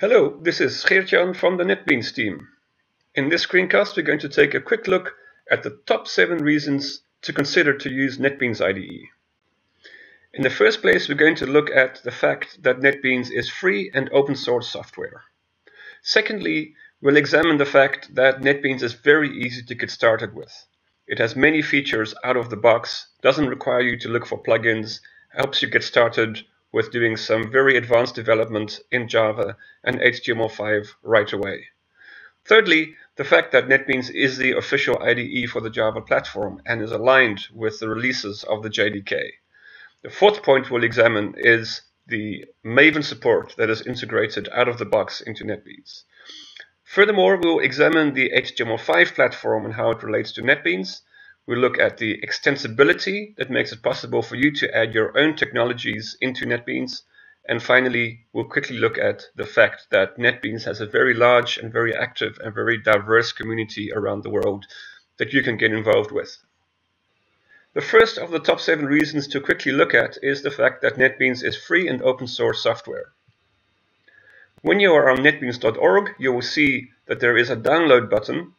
Hello, this is Geertjan from the NetBeans team. In this screencast we're going to take a quick look at the top 7 reasons to consider to use NetBeans IDE. In the first place we're going to look at the fact that NetBeans is free and open source software. Secondly, we'll examine the fact that NetBeans is very easy to get started with. It has many features out of the box, doesn't require you to look for plugins, helps you get started with doing some very advanced development in Java and HTML5 right away. Thirdly, the fact that NetBeans is the official IDE for the Java platform and is aligned with the releases of the JDK. The fourth point we'll examine is the Maven support that is integrated out of the box into NetBeans. Furthermore, we'll examine the HTML5 platform and how it relates to NetBeans, we look at the extensibility that makes it possible for you to add your own technologies into NetBeans. And finally, we'll quickly look at the fact that NetBeans has a very large and very active and very diverse community around the world that you can get involved with. The first of the top seven reasons to quickly look at is the fact that NetBeans is free and open source software. When you are on netbeans.org, you will see that there is a download button.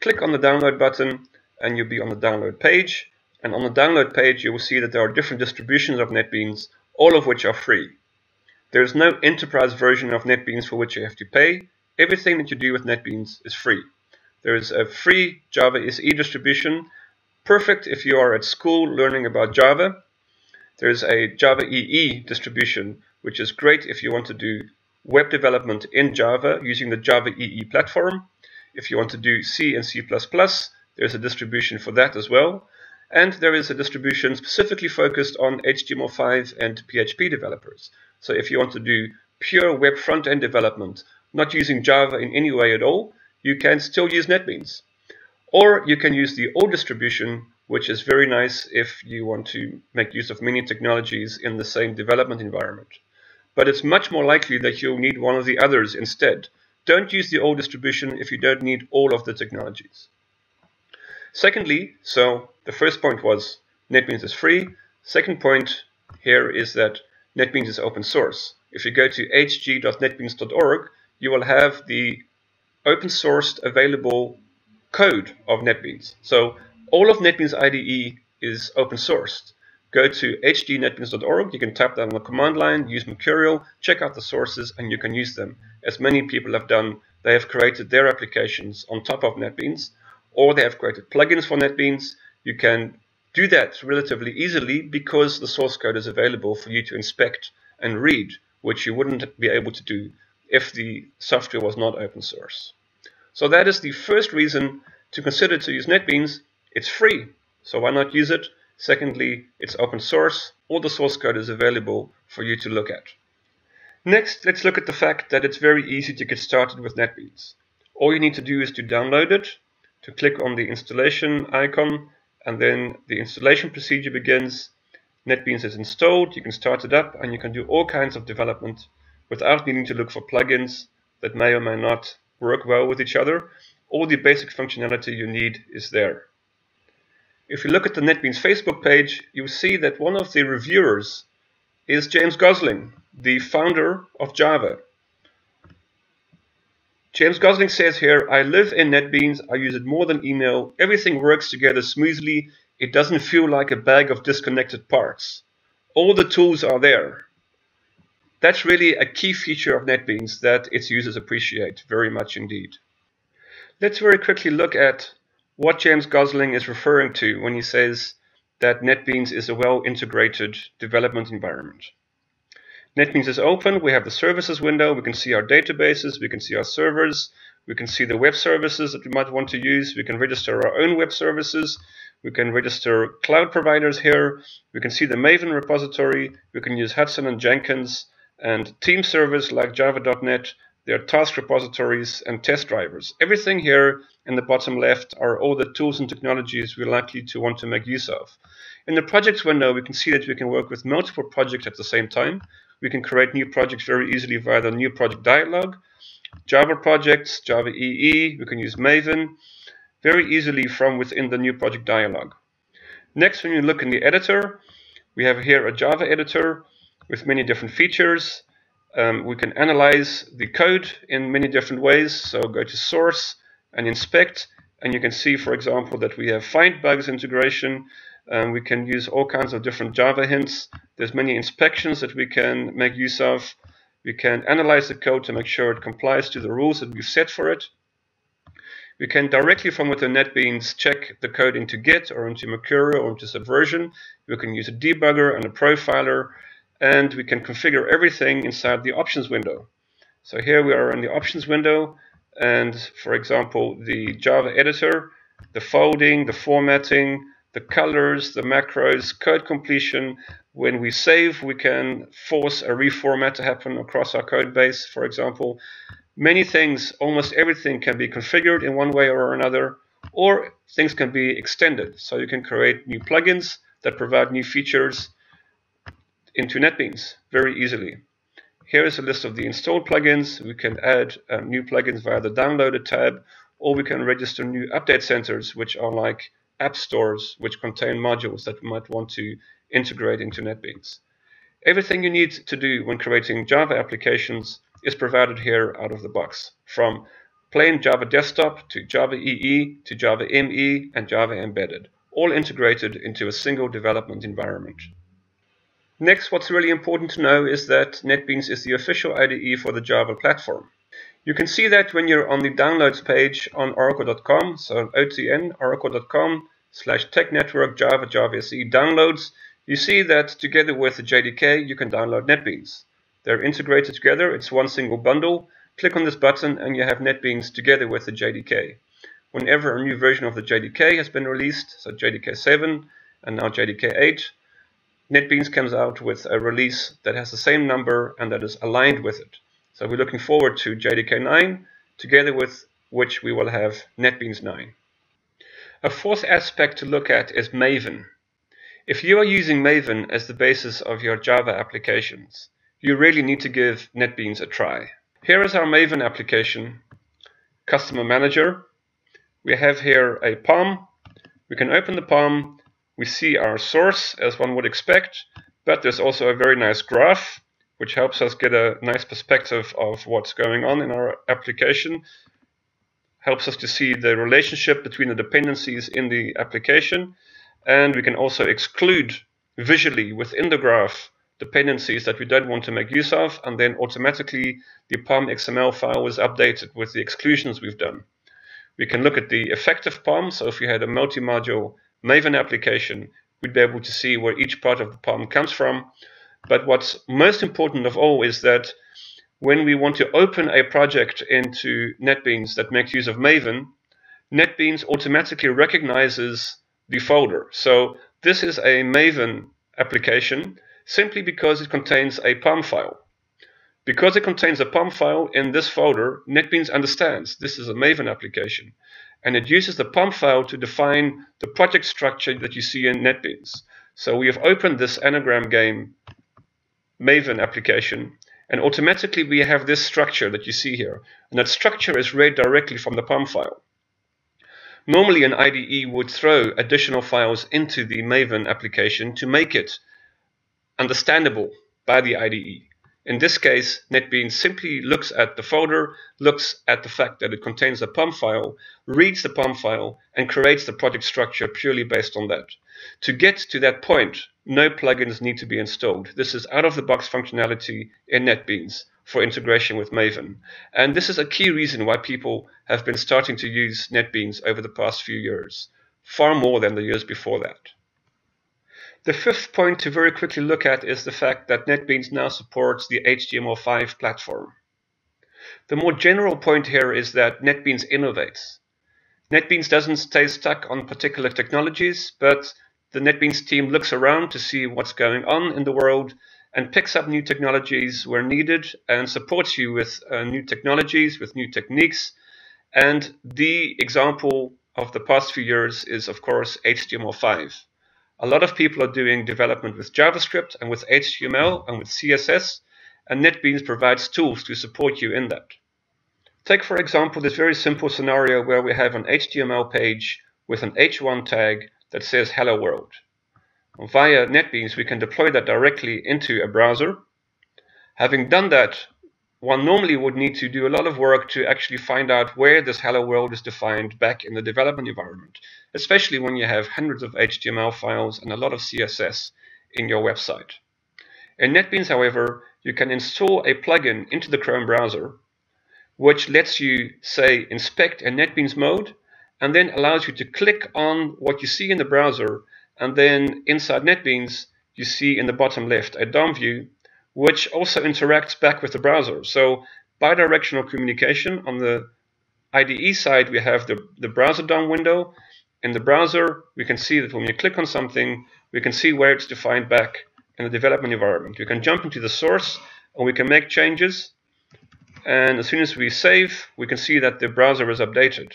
Click on the download button and you'll be on the download page. And on the download page, you will see that there are different distributions of NetBeans, all of which are free. There is no enterprise version of NetBeans for which you have to pay. Everything that you do with NetBeans is free. There is a free Java SE distribution, perfect if you are at school learning about Java. There's a Java EE distribution, which is great if you want to do web development in Java using the Java EE platform. If you want to do C and C++, there's a distribution for that as well. And there is a distribution specifically focused on HTML5 and PHP developers. So if you want to do pure web front-end development, not using Java in any way at all, you can still use NetBeans. Or you can use the old distribution, which is very nice if you want to make use of many technologies in the same development environment. But it's much more likely that you'll need one of the others instead. Don't use the old distribution if you don't need all of the technologies. Secondly, so the first point was NetBeans is free. Second point here is that NetBeans is open source. If you go to hg.netbeans.org, you will have the open sourced available code of NetBeans. So all of NetBeans IDE is open sourced. Go to hgnetbeans.org, you can tap that on the command line, use Mercurial, check out the sources, and you can use them. As many people have done, they have created their applications on top of NetBeans or they have created plugins for NetBeans. You can do that relatively easily because the source code is available for you to inspect and read, which you wouldn't be able to do if the software was not open source. So that is the first reason to consider to use NetBeans. It's free, so why not use it? Secondly, it's open source. All the source code is available for you to look at. Next, let's look at the fact that it's very easy to get started with NetBeans. All you need to do is to download it, to click on the installation icon and then the installation procedure begins. NetBeans is installed, you can start it up and you can do all kinds of development without needing to look for plugins that may or may not work well with each other. All the basic functionality you need is there. If you look at the NetBeans Facebook page, you'll see that one of the reviewers is James Gosling, the founder of Java. James Gosling says here, I live in NetBeans, I use it more than email, everything works together smoothly, it doesn't feel like a bag of disconnected parts. All the tools are there. That's really a key feature of NetBeans that its users appreciate very much indeed. Let's very quickly look at what James Gosling is referring to when he says that NetBeans is a well integrated development environment. NetBeans is open. We have the services window. We can see our databases. We can see our servers. We can see the web services that we might want to use. We can register our own web services. We can register cloud providers here. We can see the Maven repository. We can use Hudson and Jenkins and team servers like java.net. There are task repositories and test drivers. Everything here in the bottom left are all the tools and technologies we're likely to want to make use of. In the projects window, we can see that we can work with multiple projects at the same time. We can create new projects very easily via the new project dialog. Java projects, Java EE, we can use Maven very easily from within the new project dialog. Next, when you look in the editor, we have here a Java editor with many different features. Um, we can analyze the code in many different ways. So go to source and inspect, and you can see, for example, that we have FindBugs integration. Um, we can use all kinds of different Java hints. There's many inspections that we can make use of. We can analyze the code to make sure it complies to the rules that we've set for it. We can directly from within NetBeans check the code into Git or into Mercurial or into Subversion. We can use a debugger and a profiler and we can configure everything inside the options window. So here we are in the options window and for example the Java editor, the folding, the formatting, the colors, the macros, code completion. When we save, we can force a reformat to happen across our code base, for example. Many things, almost everything can be configured in one way or another, or things can be extended. So you can create new plugins that provide new features into NetBeans very easily. Here is a list of the installed plugins. We can add um, new plugins via the downloaded tab, or we can register new update centers, which are like app stores which contain modules that we might want to integrate into NetBeans. Everything you need to do when creating Java applications is provided here out of the box, from plain Java Desktop to Java EE to Java ME and Java Embedded, all integrated into a single development environment. Next, what's really important to know is that NetBeans is the official IDE for the Java platform. You can see that when you're on the downloads page on oracle.com, so OTN, oracle.com slash tech network java java SE downloads, you see that together with the JDK you can download NetBeans. They're integrated together, it's one single bundle. Click on this button and you have NetBeans together with the JDK. Whenever a new version of the JDK has been released, so JDK 7 and now JDK 8, NetBeans comes out with a release that has the same number and that is aligned with it. So we're looking forward to JDK 9, together with which we will have NetBeans 9. A fourth aspect to look at is Maven. If you are using Maven as the basis of your Java applications, you really need to give NetBeans a try. Here is our Maven application, Customer Manager. We have here a POM. We can open the POM we see our source as one would expect, but there's also a very nice graph which helps us get a nice perspective of what's going on in our application. Helps us to see the relationship between the dependencies in the application. And we can also exclude visually within the graph dependencies that we don't want to make use of. And then automatically the POM XML file is updated with the exclusions we've done. We can look at the effective POM. So if you had a multi-module Maven application, we'd be able to see where each part of the POM comes from. But what's most important of all is that when we want to open a project into NetBeans that makes use of Maven, NetBeans automatically recognizes the folder. So this is a Maven application simply because it contains a POM file. Because it contains a POM file in this folder, NetBeans understands this is a Maven application and it uses the POM file to define the project structure that you see in NetBeans. So we have opened this anagram game Maven application, and automatically we have this structure that you see here. And that structure is read directly from the POM file. Normally an IDE would throw additional files into the Maven application to make it understandable by the IDE. In this case, NetBeans simply looks at the folder, looks at the fact that it contains a POM file, reads the POM file, and creates the project structure purely based on that. To get to that point, no plugins need to be installed. This is out-of-the-box functionality in NetBeans for integration with Maven. And this is a key reason why people have been starting to use NetBeans over the past few years, far more than the years before that. The fifth point to very quickly look at is the fact that NetBeans now supports the HTML5 platform. The more general point here is that NetBeans innovates. NetBeans doesn't stay stuck on particular technologies, but the NetBeans team looks around to see what's going on in the world and picks up new technologies where needed and supports you with uh, new technologies, with new techniques. And the example of the past few years is, of course, HTML5. A lot of people are doing development with JavaScript and with HTML and with CSS, and NetBeans provides tools to support you in that. Take, for example, this very simple scenario where we have an HTML page with an h1 tag that says Hello World. Via NetBeans, we can deploy that directly into a browser. Having done that, one normally would need to do a lot of work to actually find out where this hello world is defined back in the development environment, especially when you have hundreds of HTML files and a lot of CSS in your website. In NetBeans, however, you can install a plugin into the Chrome browser which lets you, say, inspect in NetBeans mode and then allows you to click on what you see in the browser and then inside NetBeans you see in the bottom left a DOM view which also interacts back with the browser. So bidirectional communication on the IDE side we have the, the browser DOM window. In the browser we can see that when you click on something we can see where it's defined back in the development environment. We can jump into the source and we can make changes and as soon as we save we can see that the browser is updated.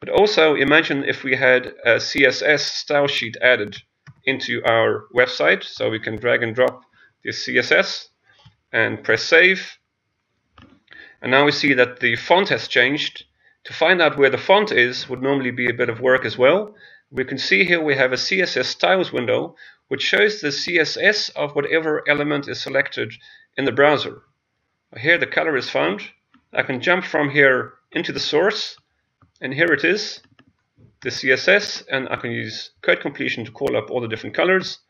But also imagine if we had a CSS style sheet added into our website so we can drag and drop this CSS and press save and now we see that the font has changed. To find out where the font is would normally be a bit of work as well. We can see here we have a CSS styles window which shows the CSS of whatever element is selected in the browser. Here the color is found. I can jump from here into the source and here it is, the CSS, and I can use code completion to call up all the different colors.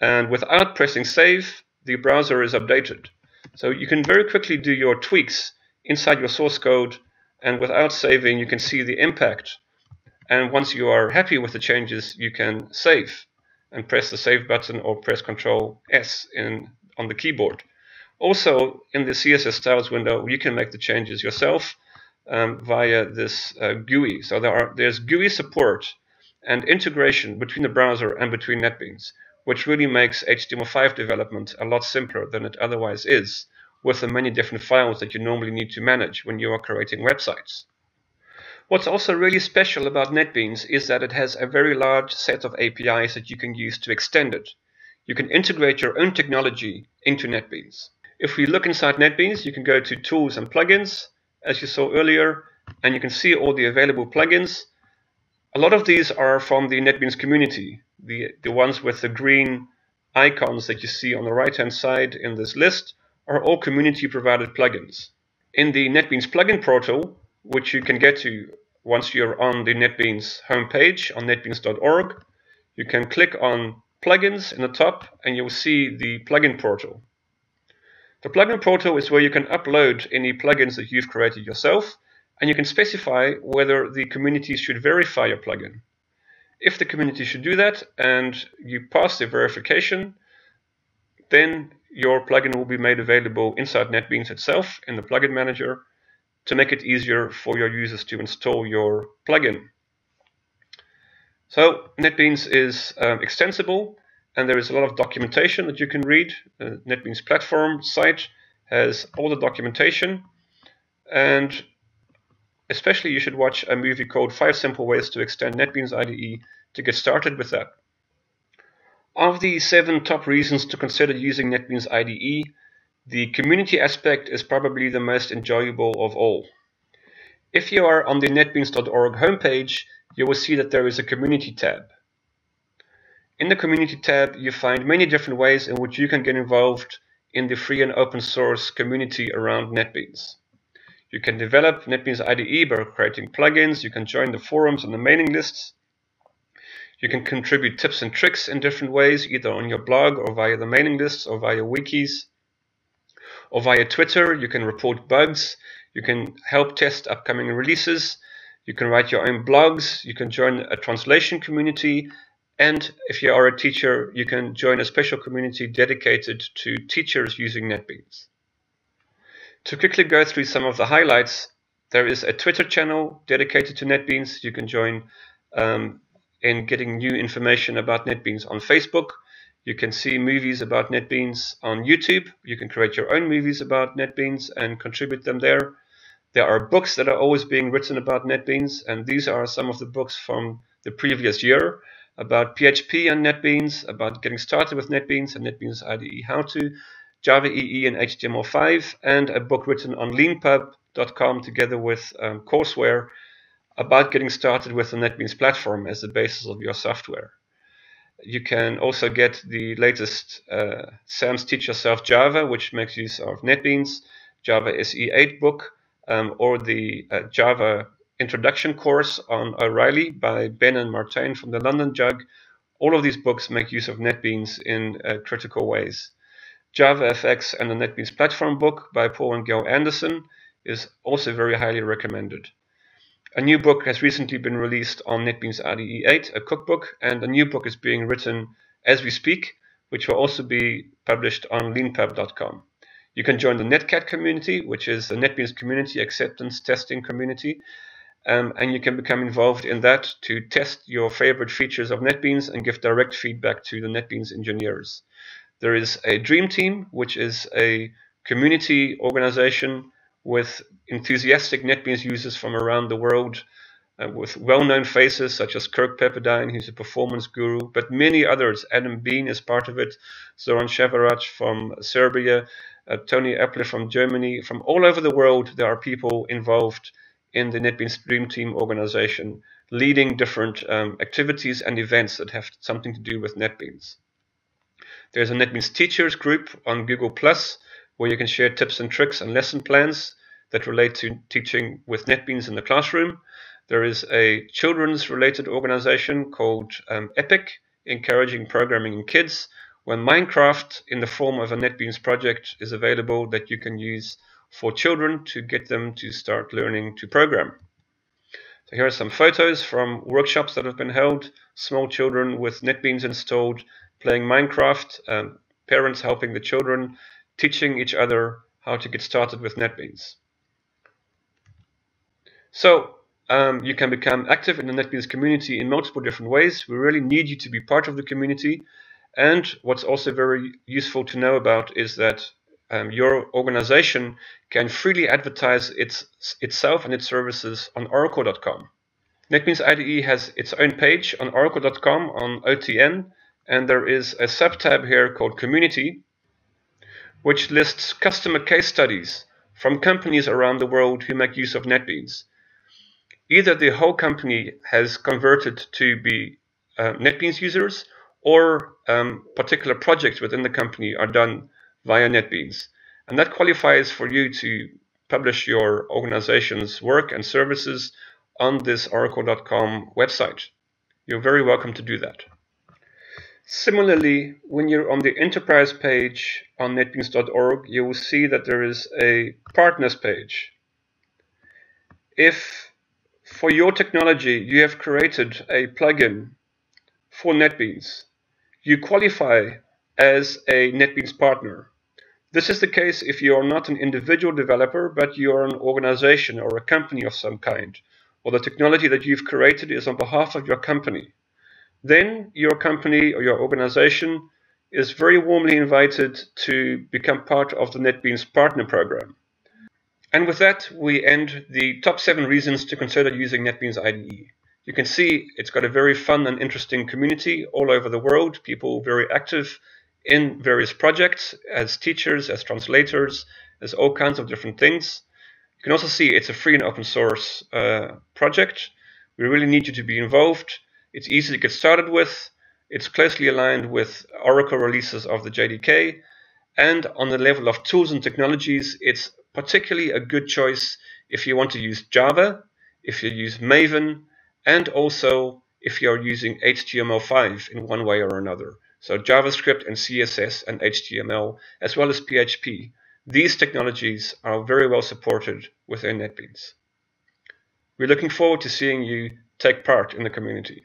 And without pressing save, the browser is updated. So you can very quickly do your tweaks inside your source code, and without saving, you can see the impact. And once you are happy with the changes, you can save and press the save button or press Control S in, on the keyboard. Also, in the CSS styles window, you can make the changes yourself um, via this uh, GUI. So there are there's GUI support and integration between the browser and between NetBeans, which really makes HTML5 development a lot simpler than it otherwise is with the many different files that you normally need to manage when you are creating websites. What's also really special about NetBeans is that it has a very large set of APIs that you can use to extend it. You can integrate your own technology into NetBeans. If we look inside NetBeans, you can go to Tools and Plugins, as you saw earlier, and you can see all the available plugins. A lot of these are from the NetBeans community, the, the ones with the green icons that you see on the right-hand side in this list are all community-provided plugins. In the NetBeans plugin portal, which you can get to once you're on the NetBeans homepage on netbeans.org. You can click on plugins in the top and you'll see the plugin portal. The plugin portal is where you can upload any plugins that you've created yourself and you can specify whether the community should verify your plugin. If the community should do that and you pass the verification, then your plugin will be made available inside NetBeans itself in the plugin manager to make it easier for your users to install your plugin. So NetBeans is um, extensible and there is a lot of documentation that you can read. The NetBeans platform site has all the documentation and especially you should watch a movie called 5 Simple Ways to Extend NetBeans IDE to get started with that. Of the 7 top reasons to consider using NetBeans IDE, the community aspect is probably the most enjoyable of all. If you are on the netbeans.org homepage, you will see that there is a community tab. In the community tab, you find many different ways in which you can get involved in the free and open source community around NetBeans. You can develop NetBeans IDE by creating plugins, you can join the forums and the mailing lists, you can contribute tips and tricks in different ways, either on your blog or via the mailing lists or via wikis or via Twitter. You can report bugs. You can help test upcoming releases. You can write your own blogs. You can join a translation community. And if you are a teacher, you can join a special community dedicated to teachers using NetBeans. To quickly go through some of the highlights, there is a Twitter channel dedicated to NetBeans. You can join um, in getting new information about NetBeans on Facebook. You can see movies about NetBeans on YouTube. You can create your own movies about NetBeans and contribute them there. There are books that are always being written about NetBeans, and these are some of the books from the previous year about PHP and NetBeans, about getting started with NetBeans and NetBeans IDE How To, Java EE and HTML5, and a book written on leanpub.com together with um, courseware about getting started with the NetBeans platform as the basis of your software. you can also get the latest uh, Sams Teach Yourself Java, which makes use of NetBeans, Java SE8 book, um, or the uh, Java introduction course on O'Reilly by Ben and Martijn from the London JUG. All of these books make use of NetBeans in uh, critical ways. JavaFX and the NetBeans platform book by Paul and Gail Anderson is also very highly recommended. A new book has recently been released on NetBeans IDE 8, a cookbook, and a new book is being written as we speak, which will also be published on leanpub.com. You can join the NetCAT community, which is the NetBeans community acceptance testing community, um, and you can become involved in that to test your favorite features of NetBeans and give direct feedback to the NetBeans engineers. There is a Dream Team, which is a community organization with enthusiastic NetBeans users from around the world, uh, with well-known faces such as Kirk Pepperdine, who's a performance guru, but many others. Adam Bien is part of it, Zoran Ševarac from Serbia, uh, Toni Epple from Germany. From all over the world, there are people involved in the NetBeans Dream Team organization, leading different um, activities and events that have something to do with NetBeans. There's a NetBeans Teachers group on Google Plus, where you can share tips and tricks and lesson plans that relate to teaching with NetBeans in the classroom. There is a children's related organization called um, EPIC, encouraging programming in kids, where Minecraft in the form of a NetBeans project is available that you can use for children to get them to start learning to program. So here are some photos from workshops that have been held, small children with NetBeans installed playing Minecraft, um, parents helping the children, teaching each other how to get started with NetBeans. So um, you can become active in the NetBeans community in multiple different ways. We really need you to be part of the community. And what's also very useful to know about is that um, your organization can freely advertise its, itself and its services on oracle.com. NetBeans IDE has its own page on oracle.com on OTN, and there is a subtab here called Community, which lists customer case studies from companies around the world who make use of NetBeans. Either the whole company has converted to be uh, NetBeans users, or um, particular projects within the company are done via NetBeans. And that qualifies for you to publish your organization's work and services on this oracle.com website. You're very welcome to do that. Similarly, when you're on the enterprise page on netbeans.org, you will see that there is a partners page. If for your technology you have created a plugin for NetBeans, you qualify as a NetBeans partner. This is the case if you are not an individual developer, but you are an organization or a company of some kind, or the technology that you've created is on behalf of your company then your company or your organization is very warmly invited to become part of the NetBeans Partner Program. And with that, we end the top seven reasons to consider using NetBeans IDE. You can see it's got a very fun and interesting community all over the world, people very active in various projects as teachers, as translators, as all kinds of different things. You can also see it's a free and open source uh, project. We really need you to be involved. It's easy to get started with. It's closely aligned with Oracle releases of the JDK. And on the level of tools and technologies, it's particularly a good choice if you want to use Java, if you use Maven, and also if you're using HTML5 in one way or another. So JavaScript and CSS and HTML, as well as PHP. These technologies are very well supported within NetBeans. We're looking forward to seeing you take part in the community.